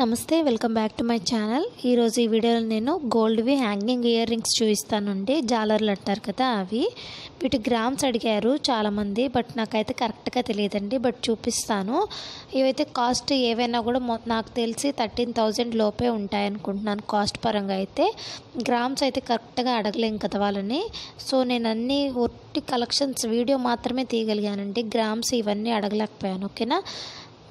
నమస్తే welcome back to my channel. ఈరోజు ఈ వీడియోలో నేను గోల్డ్వి హ్యాంగింగ్ ఇయర్ రింగ్స్ చూపిస్తానండి. జాలర్లు అంటారు కదా అవి. వీటి గ్రామ్స్ అడిగారు చాలామంది బట్ నాకైతే కరెక్ట్గా తెలియదండి బట్ చూపిస్తాను. ఇవైతే కాస్ట్ ఏవైనా కూడా నాకు తెలిసి థర్టీన్ థౌజండ్ లోపే ఉంటాయి అనుకుంటున్నాను కాస్ట్ పరంగా అయితే. గ్రామ్స్ అయితే కరెక్ట్గా అడగలేం కదా వాళ్ళని. సో నేను అన్ని ఒట్టి కలెక్షన్స్ వీడియో మాత్రమే తీయగలిగానండి. గ్రామ్స్ ఇవన్నీ అడగలేకపోయాను ఓకేనా?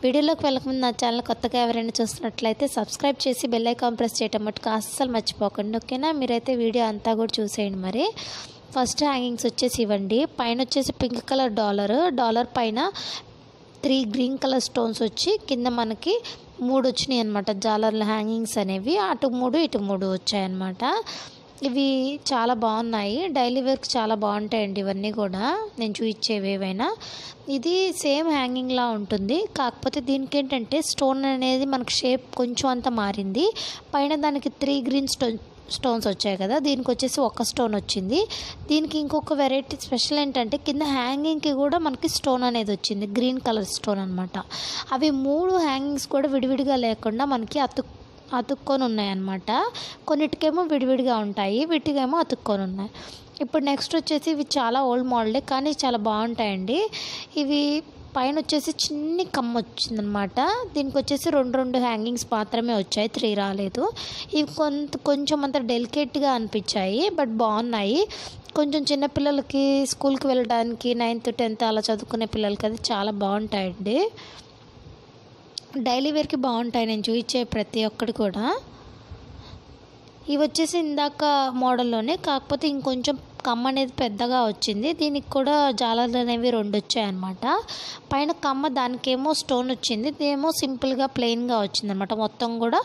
వీడియోలోకి వెళ్ళకముందు నా ఛానల్ కొత్తగా ఎవరైనా చూస్తున్నట్లయితే సబ్స్క్రైబ్ చేసి బెల్ ఐకాన్ ప్రెస్ చేయటం మటుకు అస్సలు మర్చిపోకండి ఓకేనా? మీరైతే వీడియో అంతా కూడా చూసేయండి మరి. ఫస్ట్ హ్యాంగింగ్స్ వచ్చేసి ఇవ్వండి. పైన వచ్చేసి పింక్ కలర్ డాలర్. డాలర్ పైన త్రీ గ్రీన్ కలర్ స్టోన్స్ వచ్చి కింద మనకి మూడు వచ్చినాయి అనమాట జాలర్ల హ్యాంగింగ్స్ అనేవి. అటు మూడు ఇటు మూడు వచ్చాయన్నమాట. ఇవి చాలా బాగున్నాయి. డైలీ వర్క్ చాలా బాగుంటాయండి ఇవన్నీ కూడా. నేను చూపించేవి ఏవైనా ఇది సేమ్ హ్యాంగింగ్లా ఉంటుంది. కాకపోతే దీనికి ఏంటంటే స్టోన్ అనేది మనకి షేప్ కొంచెం అంత మారింది. పైన దానికి త్రీ గ్రీన్ స్టోన్ స్టోన్స్ వచ్చాయి కదా. దీనికి వచ్చేసి ఒక స్టోన్ వచ్చింది. దీనికి ఇంకొక వెరైటీ స్పెషల్ ఏంటంటే కింద హ్యాంగింగ్కి కూడా మనకి స్టోన్ అనేది వచ్చింది. గ్రీన్ కలర్ స్టోన్ అనమాట అవి మూడు హ్యాంగింగ్స్ కూడా విడివిడిగా లేకుండా మనకి అతుక్ అతుక్కొని ఉన్నాయన్నమాట కొన్నిటికేమో విడివిడిగా ఉంటాయి వీటికేమో అతుక్కొని ఉన్నాయి ఇప్పుడు నెక్స్ట్ వచ్చేసి ఇవి చాలా ఓల్డ్ మోడలే కానీ చాలా బాగుంటాయండి. ఇవి పైన వచ్చేసి చిన్ని కమ్మ వచ్చిందనమాట దీనికి వచ్చేసి రెండు రెండు హ్యాంగింగ్స్ మాత్రమే వచ్చాయి త్రీ రాలేదు. ఇవి కొంత కొంచెం అంత డెలికేట్గా అనిపించాయి బట్ బాగున్నాయి. కొంచెం చిన్నపిల్లలకి స్కూల్కి వెళ్ళడానికి నైన్త్ టెన్త్ అలా చదువుకునే పిల్లలకి అది చాలా బాగుంటాయండి. డైలీ వేర్కి బాగుంటాయి నేను చూపించే ప్రతి ఒక్కటి కూడా. ఇవి వచ్చేసి ఇందాక మోడల్లోనే కాకపోతే ఇంకొంచెం కమ్మ అనేది పెద్దగా వచ్చింది. దీనికి కూడా జాలర్లు అనేవి రెండు వచ్చాయన్నమాట. పైన కమ్మ దానికేమో స్టోన్ వచ్చింది. ఇదేమో సింపుల్గా ప్లెయిన్గా వచ్చింది అనమాట మొత్తం కూడా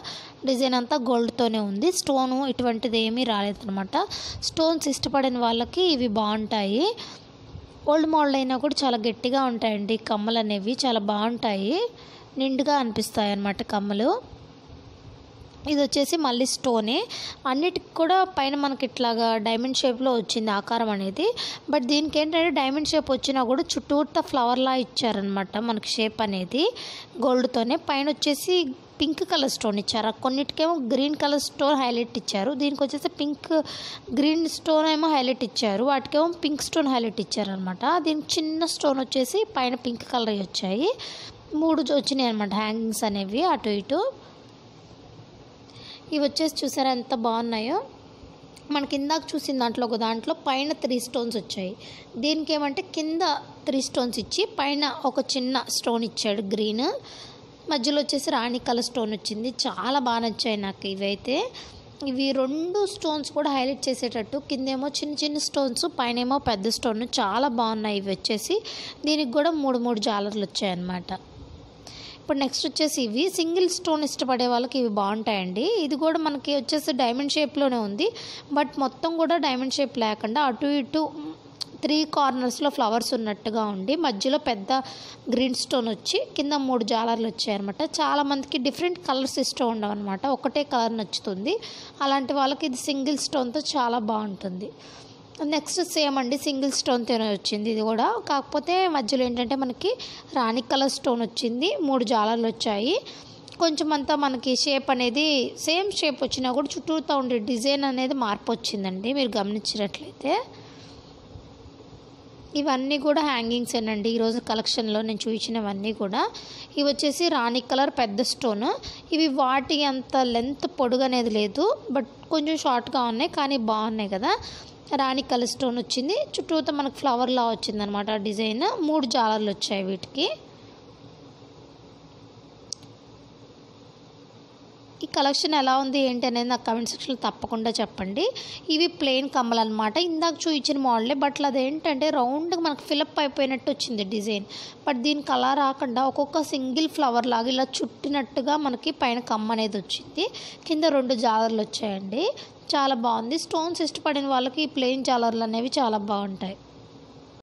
డిజైన్ అంతా గోల్డ్తోనే ఉంది. స్టోను ఇటువంటిది ఏమీ రాలేదన్నమాట. స్టోన్స్ ఇష్టపడిన వాళ్ళకి ఇవి బాగుంటాయి. ఓల్డ్ మోడల్ అయినా కూడా చాలా గట్టిగా ఉంటాయండి. కమ్మలు అనేవి చాలా బాగుంటాయి. నిండుగా అనిపిస్తాయి అన్నమాట కమ్మలు. ఇది వచ్చేసి మళ్ళీ స్టోనే. అన్నిటికి కూడా పైన మనకి ఇట్లాగా డైమండ్ షేప్లో వచ్చింది ఆకారం అనేది. బట్ దీనికి ఏంటంటే డైమండ్ షేప్ వచ్చినా కూడా చుట్టూర్త ఫ్లవర్లా ఇచ్చారనమాట మనకి షేప్ అనేది. గోల్డ్తోనే. పైన వచ్చేసి పింక్ కలర్ స్టోన్ ఇచ్చారు. కొన్నిటికేమో గ్రీన్ కలర్ స్టోన్ హైలైట్ ఇచ్చారు. దీనికి వచ్చేసి పింక్ గ్రీన్ స్టోన్ ఏమో హైలైట్ ఇచ్చారు. వాటికేమో పింక్ స్టోన్ హైలైట్ ఇచ్చారనమాట దీనికి చిన్న స్టోన్ వచ్చేసి పైన పింక్ కలర్ వచ్చాయి. మూడు వచ్చినాయి అనమాట హ్యాంగింగ్స్ అనేవి అటు ఇటు. ఇవి వచ్చేసి చూసారా ఎంత బాగున్నాయో. మనకి ఇందాక చూసిన దాంట్లో ఒక దాంట్లో పైన త్రీ స్టోన్స్ వచ్చాయి. దీనికి ఏమంటే కింద త్రీ స్టోన్స్ ఇచ్చి పైన ఒక చిన్న స్టోన్ ఇచ్చాడు గ్రీన్ మధ్యలో వచ్చేసి రాణి కలర్ స్టోన్ వచ్చింది. చాలా బాగా నచ్చాయి నాకు ఇవైతే. ఇవి రెండు స్టోన్స్ కూడా హైలైట్ చేసేటట్టు. కిందేమో చిన్న చిన్న స్టోన్స్ పైన ఏమో పెద్ద స్టోన్ చాలా బాగున్నాయి ఇవి వచ్చేసి. దీనికి కూడా మూడు మూడు జాలర్లు వచ్చాయన్నమాట. ఇప్పుడు నెక్స్ట్ వచ్చేసి ఇవి సింగిల్ స్టోన్ ఇష్టపడే వాళ్ళకి ఇవి బాగుంటాయండి. ఇది కూడా మనకి వచ్చేసి డైమండ్ షేప్లోనే ఉంది. బట్ మొత్తం కూడా డైమండ్ షేప్ లేకుండా అటు ఇటు త్రీ కార్నర్స్లో ఫ్లవర్స్ ఉన్నట్టుగా ఉండి మధ్యలో పెద్ద గ్రీన్ స్టోన్ వచ్చి కింద మూడు జాలర్లు వచ్చాయన్నమాట. చాలామందికి డిఫరెంట్ కలర్స్ ఇష్టం ఉండవు అనమాట ఒకటే కలర్ నచ్చుతుంది. అలాంటి వాళ్ళకి ఇది సింగిల్ స్టోన్తో చాలా బాగుంటుంది. నెక్స్ట్ సేమ్ అండి సింగిల్ స్టోన్తోనే వచ్చింది ఇది కూడా. కాకపోతే మధ్యలో ఏంటంటే మనకి రాణి కలర్ స్టోన్ వచ్చింది మూడు జాలర్లు వచ్చాయి. కొంచెం అంతా మనకి షేప్ అనేది సేమ్ షేప్ వచ్చినా కూడా చుట్టూతో ఉండే డిజైన్ అనేది మార్పు వచ్చిందండి మీరు గమనించినట్లయితే. ఇవన్నీ కూడా హ్యాంగింగ్స్ ఏనండి ఈరోజు కలెక్షన్లో నేను చూపించినవన్నీ కూడా. ఇవి వచ్చేసి రాణి కలర్ పెద్ద స్టోన్. ఇవి వాటి అంత లెంత్ పొడుగు అనేది లేదు బట్ కొంచెం షార్ట్గా ఉన్నాయి కానీ బాగున్నాయి కదా. రాణి కలర్ స్టోన్ వచ్చింది. చుట్టూతో మనకు ఫ్లవర్లా వచ్చిందనమాట డిజైన్. మూడు జాలర్లు వచ్చాయి వీటికి. ఈ కలెక్షన్ ఎలా ఉంది ఏంటి అనేది నాకు కమెంట్ సెక్షన్లో తప్పకుండా చెప్పండి. ఇవి ప్లెయిన్ కమ్మలు అనమాట ఇందాక చూపించిన మోడలే బట్ అదేంటంటే రౌండ్గా మనకు ఫిలప్ అయిపోయినట్టు వచ్చింది డిజైన్. బట్ దీనికి అలా రాకుండా ఒక్కొక్క సింగిల్ ఫ్లవర్ లాగా ఇలా చుట్టినట్టుగా మనకి పైన కమ్మ అనేది వచ్చింది. కింద రెండు జాలర్లు వచ్చాయండి. చాలా బాగుంది. స్టోన్స్ ఇష్టపడిన వాళ్ళకి ఈ ప్లెయిన్ జాలర్లు అనేవి చాలా బాగుంటాయి.